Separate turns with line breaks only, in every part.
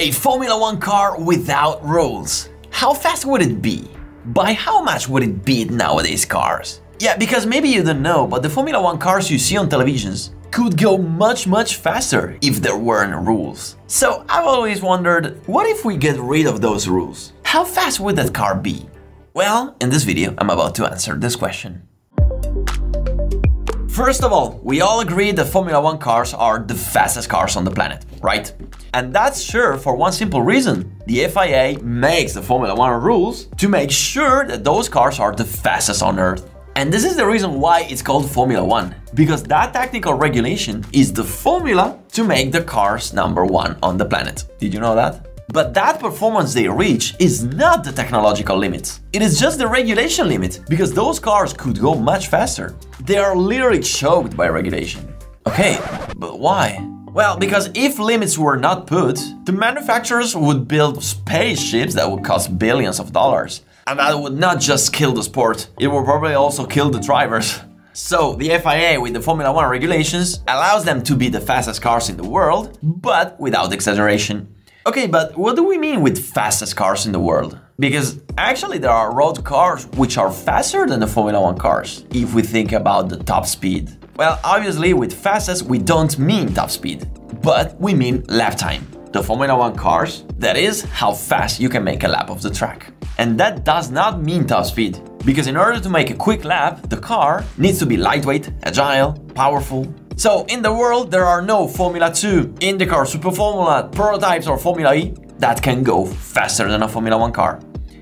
A Formula One car without rules. How fast would it be? By how much would it beat nowadays cars? Yeah, because maybe you don't know, but the Formula One cars you see on televisions could go much much faster if there weren't rules. So I've always wondered, what if we get rid of those rules? How fast would that car be? Well, in this video, I'm about to answer this question. First of all, we all agree that Formula One cars are the fastest cars on the planet, right? And that's sure for one simple reason. The FIA makes the Formula One rules to make sure that those cars are the fastest on Earth. And this is the reason why it's called Formula One, because that technical regulation is the formula to make the cars number one on the planet. Did you know that? But that performance they reach is not the technological limit. It is just the regulation limit, because those cars could go much faster. They are literally choked by regulation. Okay, but why? Well, because if limits were not put, the manufacturers would build spaceships that would cost billions of dollars. And that would not just kill the sport, it would probably also kill the drivers. So, the FIA with the Formula One regulations allows them to be the fastest cars in the world, but without exaggeration. Okay, but what do we mean with fastest cars in the world? Because actually there are road cars which are faster than the Formula One cars, if we think about the top speed. Well, obviously with fastest we don't mean top speed, but we mean lap time. The Formula One cars, that is how fast you can make a lap of the track. And that does not mean top speed, because in order to make a quick lap, the car needs to be lightweight, agile, powerful. So in the world, there are no Formula 2, IndyCar, Super Formula, prototypes or Formula E that can go faster than a Formula 1 car.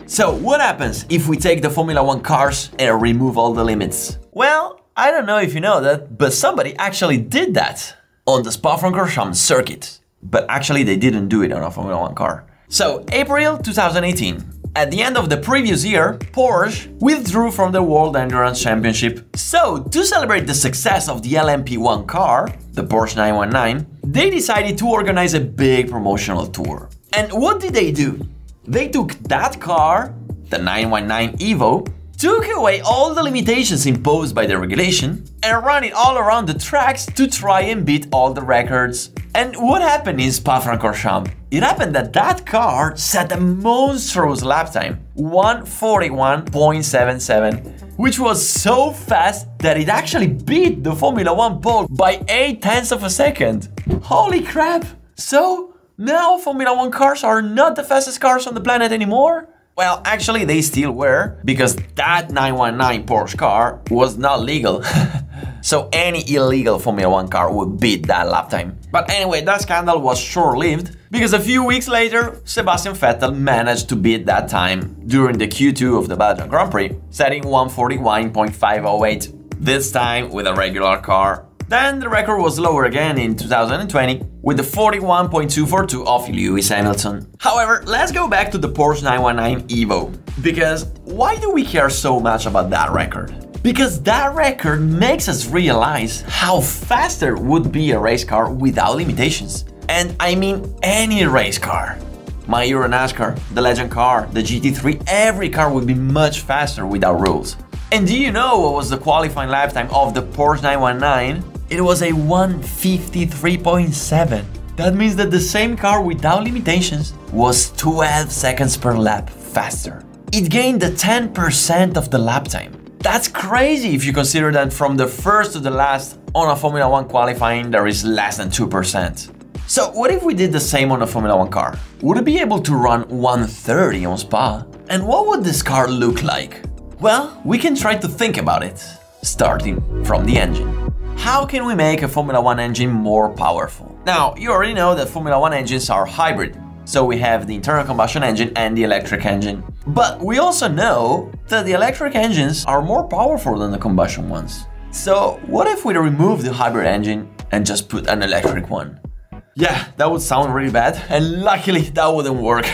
So what happens if we take the Formula 1 cars and remove all the limits? Well, I don't know if you know that, but somebody actually did that on the Spa-Francorchamps circuit. But actually they didn't do it on a Formula 1 car. So, April 2018, at the end of the previous year, Porsche withdrew from the World Endurance Championship. So, to celebrate the success of the LMP1 car, the Porsche 919, they decided to organize a big promotional tour. And what did they do? They took that car, the 919 Evo, took away all the limitations imposed by the regulation and ran it all around the tracks to try and beat all the records. And what happened in Spa-Francorchamps? It happened that that car set a monstrous lap time, 141.77, which was so fast that it actually beat the Formula 1 pole by 8 tenths of a second. Holy crap! So, now Formula 1 cars are not the fastest cars on the planet anymore? Well, actually, they still were, because that 919 Porsche car was not legal. so any illegal Formula 1 car would beat that lap time. But anyway, that scandal was short-lived, because a few weeks later, Sebastian Vettel managed to beat that time during the Q2 of the Belgian Grand Prix, setting 141.508, this time with a regular car then the record was lower again in 2020 with the 41.242 of Lewis Hamilton. However, let's go back to the Porsche 919 Evo. Because why do we care so much about that record? Because that record makes us realize how faster would be a race car without limitations. And I mean any race car. My Euro NASCAR, the Legend car, the GT3, every car would be much faster without rules. And do you know what was the qualifying lap time of the Porsche 919? It was a 153.7. That means that the same car without limitations was 12 seconds per lap faster. It gained the 10% of the lap time. That's crazy if you consider that from the first to the last on a Formula 1 qualifying there is less than 2%. So what if we did the same on a Formula 1 car? Would it be able to run 130 on Spa? And what would this car look like? Well, we can try to think about it, starting from the engine. How can we make a Formula 1 engine more powerful? Now, you already know that Formula 1 engines are hybrid, so we have the internal combustion engine and the electric engine. But we also know that the electric engines are more powerful than the combustion ones. So what if we remove the hybrid engine and just put an electric one? Yeah, that would sound really bad, and luckily that wouldn't work.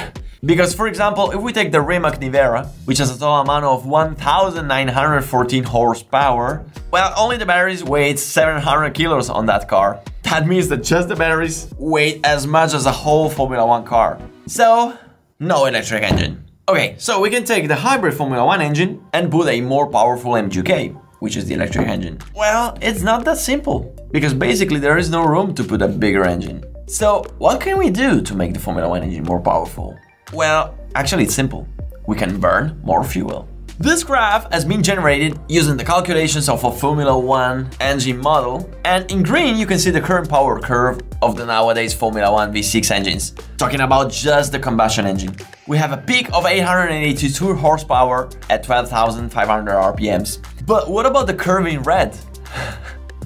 Because for example, if we take the Rimac Nevera, which has a total amount of 1914 horsepower, well, only the batteries weigh 700 kilos on that car. That means that just the batteries weigh as much as a whole Formula 1 car. So, no electric engine. Okay, so we can take the hybrid Formula 1 engine and put a more powerful MGK, which is the electric engine. Well, it's not that simple, because basically there is no room to put a bigger engine. So, what can we do to make the Formula One engine more powerful? Well, actually, it's simple. We can burn more fuel. This graph has been generated using the calculations of a Formula 1 engine model, and in green you can see the current power curve of the nowadays Formula 1 V6 engines. Talking about just the combustion engine. We have a peak of 882 horsepower at 12,500 RPMs. But what about the curve in red?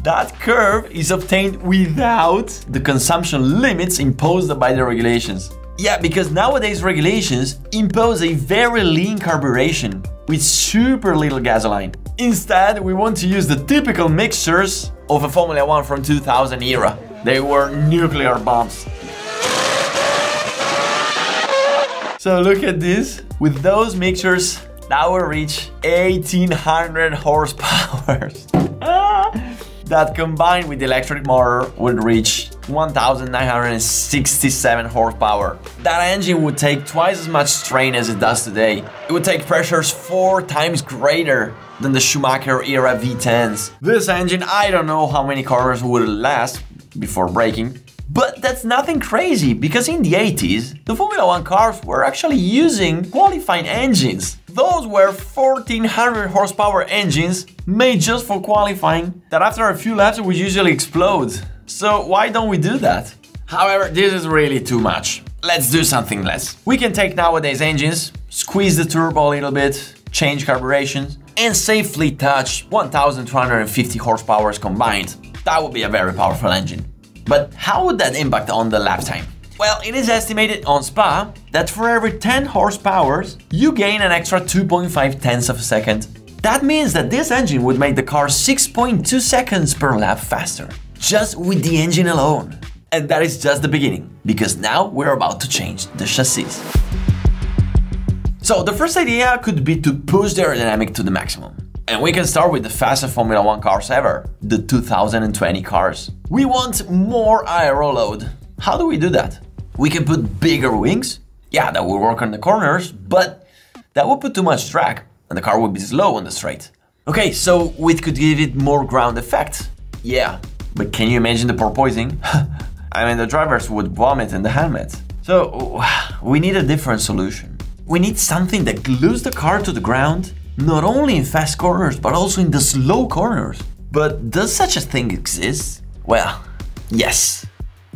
that curve is obtained without the consumption limits imposed by the regulations. Yeah, because nowadays regulations impose a very lean carburation with super little gasoline. Instead, we want to use the typical mixtures of a Formula 1 from 2000 era. They were nuclear bombs. So look at this. With those mixtures, that will reach 1800 horsepower. that combined with the electric motor would reach 1967 horsepower. That engine would take twice as much strain as it does today. It would take pressures four times greater than the Schumacher era V10s. This engine, I don't know how many corners would last before breaking, but that's nothing crazy because in the 80s, the Formula 1 cars were actually using qualifying engines. Those were 1400 horsepower engines made just for qualifying that after a few laps would usually explode. So why don't we do that? However, this is really too much. Let's do something less. We can take nowadays engines, squeeze the turbo a little bit, change carburation, and safely touch 1250 horsepower combined. That would be a very powerful engine. But how would that impact on the lap time? Well, it is estimated on Spa that for every 10 horsepower, you gain an extra 2.5 tenths of a second. That means that this engine would make the car 6.2 seconds per lap faster, just with the engine alone. And that is just the beginning, because now we're about to change the chassis. So the first idea could be to push the aerodynamic to the maximum. And we can start with the fastest Formula 1 cars ever, the 2020 cars. We want more aero load. How do we do that? We can put bigger wings. Yeah, that will work on the corners, but that would put too much drag and the car would be slow on the straight. Okay, so we could give it more ground effect. Yeah, but can you imagine the porpoising? I mean, the drivers would vomit in the helmet. So we need a different solution. We need something that glues the car to the ground, not only in fast corners, but also in the slow corners. But does such a thing exist? Well, yes.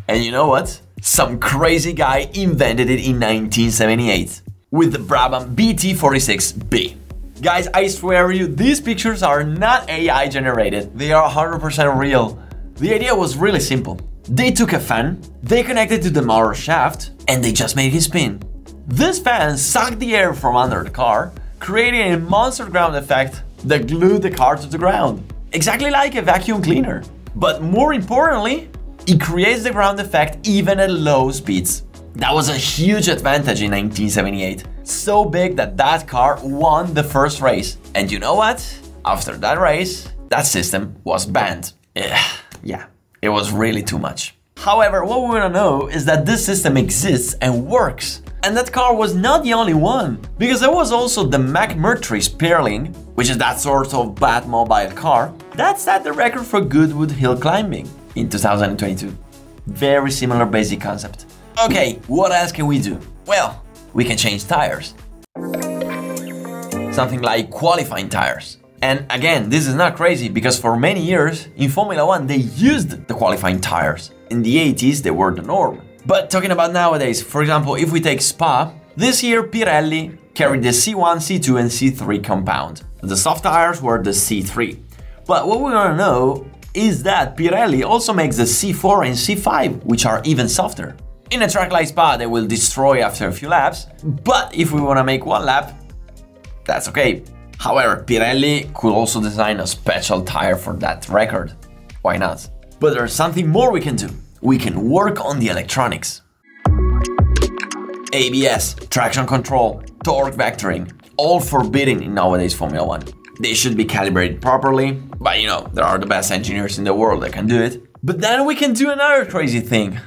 And you know what? Some crazy guy invented it in 1978 with the Brabham BT46B. Guys, I swear you, these pictures are not AI generated. They are 100% real. The idea was really simple. They took a fan, they connected to the motor shaft, and they just made it spin. This fan sucked the air from under the car, creating a monster ground effect that glued the car to the ground. Exactly like a vacuum cleaner. But more importantly, it creates the ground effect even at low speeds. That was a huge advantage in 1978. So big that that car won the first race. And you know what? After that race, that system was banned. Yeah, it was really too much. However, what we wanna know is that this system exists and works. And that car was not the only one, because there was also the McMurtry Spéirling, which is that sort of Batmobile car, that set the record for Goodwood Hill climbing in 2022. Very similar basic concept. Okay, what else can we do? Well, we can change tires. Something like qualifying tires. And again, this is not crazy because for many years in Formula 1 they used the qualifying tires. In the 80s they were the norm. But talking about nowadays, for example, if we take Spa, this year Pirelli carried the C1, C2 and C3 compound. The soft tires were the C3. But what we want to know is that Pirelli also makes the C4 and C5, which are even softer. In a track like Spa, they will destroy after a few laps, but if we want to make one lap, that's okay. However, Pirelli could also design a special tire for that record. Why not? But there's something more we can do. We can work on the electronics. ABS, traction control, torque vectoring, all forbidden in nowadays Formula 1. They should be calibrated properly, but you know, there are the best engineers in the world that can do it. But then we can do another crazy thing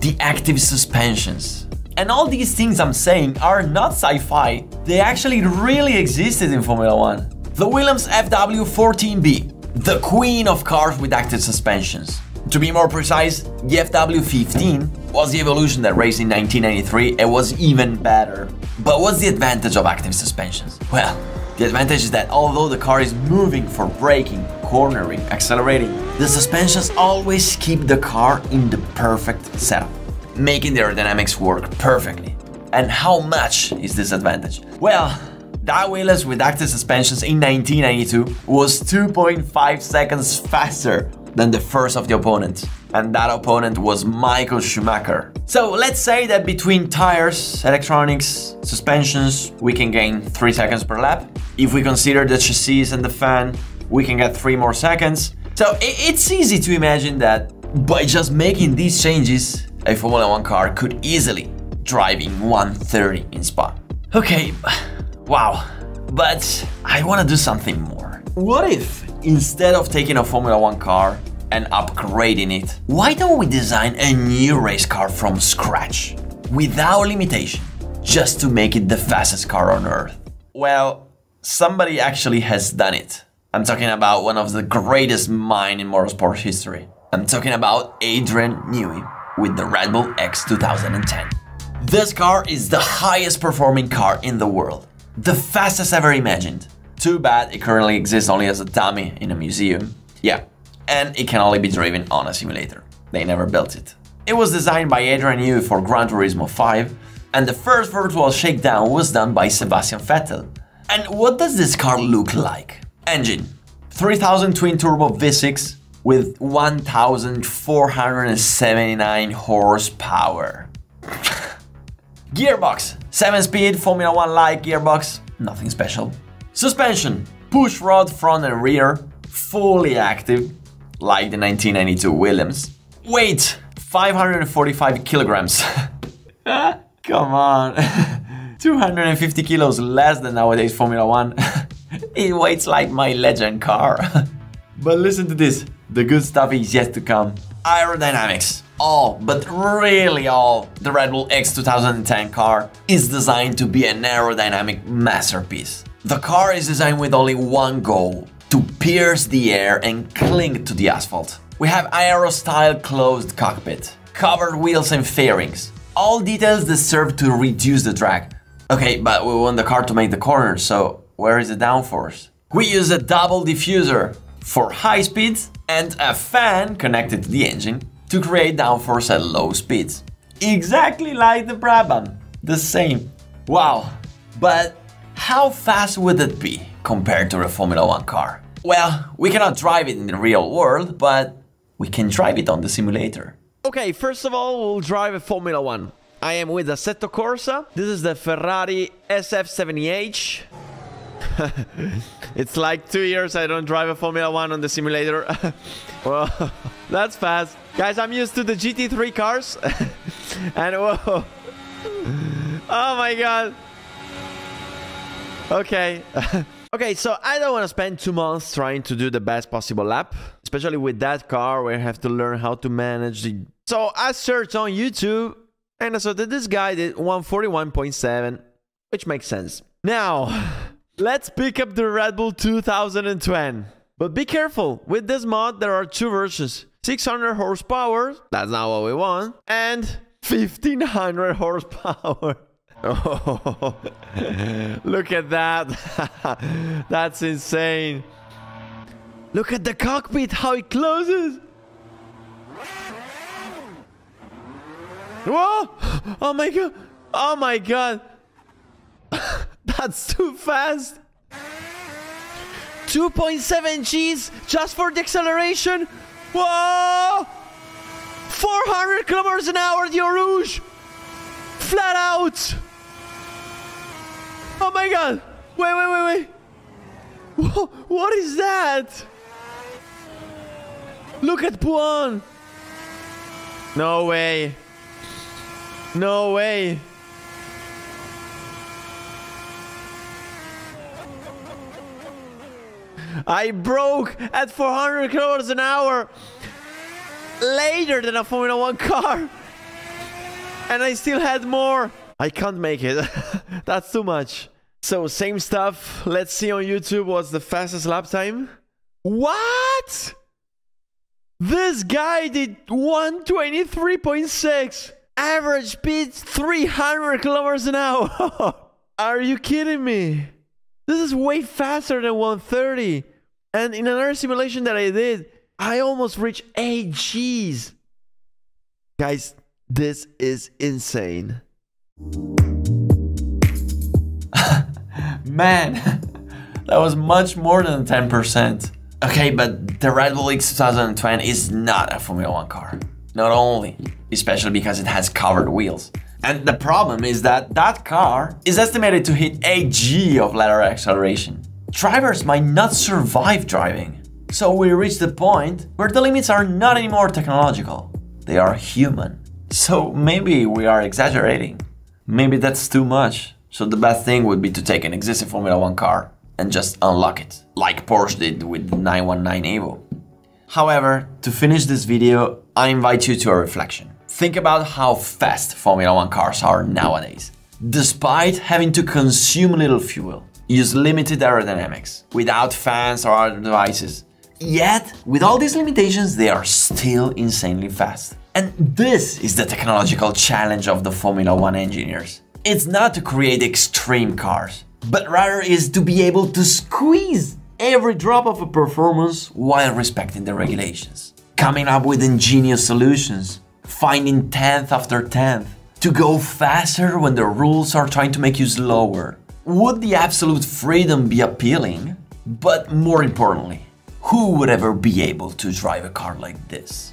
the active suspensions. And all these things I'm saying are not sci-fi, they actually really existed in Formula 1. The Williams FW14B, the queen of cars with active suspensions. To be more precise, the FW15 was the evolution that raced in 1993 and was even better. But what's the advantage of active suspensions? Well, the advantage is that although the car is moving for braking, cornering, accelerating, the suspensions always keep the car in the perfect setup, making the aerodynamics work perfectly. And how much is this advantage? Well, that Williams with active suspensions in 1992 was 2.5 seconds faster than the first of the opponents. And that opponent was Michael Schumacher. So let's say that between tires, electronics, suspensions, we can gain 3 seconds per lap. If we consider the chassis and the fan, we can get 3 more seconds. So it's easy to imagine that by just making these changes, a Formula 1 car could easily drive in 130 in Spa. Okay, wow, but I want to do something more. What if instead of taking a Formula 1 car and upgrading it, why don't we design a new race car from scratch? Without limitation, just to make it the fastest car on earth. Well, somebody actually has done it. I'm talking about one of the greatest mind in motorsport history. I'm talking about Adrian Newey with the Red Bull X 2010. This car is the highest performing car in the world, the fastest ever imagined. Too bad it currently exists only as a dummy in a museum. Yeah, and it can only be driven on a simulator. They never built it. It was designed by Adrian Newey for Gran Turismo 5, and the first virtual shakedown was done by Sebastian Vettel. And what does this car look like? Engine 3000 twin turbo V6 with 1479 horsepower. Gearbox 7 speed Formula 1 like gearbox, nothing special. Suspension, push rod front and rear, fully active, like the 1992 Williams. Weight, 545 kilograms. Come on. 250 kilos less than nowadays Formula 1. it weighs like my legend car. but listen to this, the good stuff is yet to come. Aerodynamics. All, but really all, the Red Bull X 2010 car is designed to be an aerodynamic masterpiece. The car is designed with only one goal, to pierce the air and cling to the asphalt. We have aero-style closed cockpit, covered wheels and fairings, all details that serve to reduce the drag. Okay, but we want the car to make the corner, so where is the downforce? We use a double diffuser for high speeds and a fan connected to the engine to create downforce at low speeds. Exactly like the Brabham, the same. Wow, but how fast would it be compared to a Formula 1 car? Well, we cannot drive it in the real world, but we can drive it on the simulator.
Okay, first of all, we'll drive a Formula 1. I am with Assetto Corsa. This is the Ferrari SF70H. it's like two years I don't drive a Formula 1 on the simulator. well, that's fast. Guys, I'm used to the GT3 cars. and whoa. Oh my god. Okay. okay, so I don't want to spend two months trying to do the best possible lap, especially with that car where I have to learn how to manage the... So I searched on YouTube and I saw that this guy did 141.7, which makes sense. Now, let's pick up the Red Bull 2020. But be careful, with this mod there are two versions. 600 horsepower, that's not what we want, and 1500 horsepower. Oh, look at that. That's insane. Look at the cockpit, how it closes. Whoa! Oh my god! Oh my god! That's too fast! 2.7 Gs just for the acceleration! Whoa! 400 kilometers an hour, the Rouge! Flat out! Oh my god! Wait, wait, wait, wait! Whoa, what is that? Look at Pouhon! No way! No way! I broke at 400 kilometers an hour later than a Formula 1 car. And I still had more. I can't make it. That's too much. So same stuff. Let's see on YouTube what's the fastest lap time. What? This guy did 123.6. Average speed 300 kilometers an hour. Are you kidding me? This is way faster than 130. And in another simulation that I did, I almost reached 8 Gs. Guys, this is insane.
Man, that was much more than 10%. Okay, but the Red Bull X 2020 is not a Formula One car. Not only, especially because it has covered wheels. And the problem is that that car is estimated to hit 8 G of lateral acceleration. Drivers might not survive driving. So we reach the point where the limits are not anymore technological, they are human. So maybe we are exaggerating. Maybe that's too much. So the best thing would be to take an existing Formula One car and just unlock it, like Porsche did with the 919 Evo. However, to finish this video, I invite you to a reflection. Think about how fast Formula One cars are nowadays. Despite having to consume little fuel, use limited aerodynamics, without fans or other devices, yet with all these limitations, they are still insanely fast. And this is the technological challenge of the Formula One engineers. It's not to create extreme cars, but rather is to be able to squeeze every drop of a performance while respecting the regulations. Coming up with ingenious solutions, finding 10th after 10th, to go faster when the rules are trying to make you slower. Would the absolute freedom be appealing? But more importantly, who would ever be able to drive a car like this?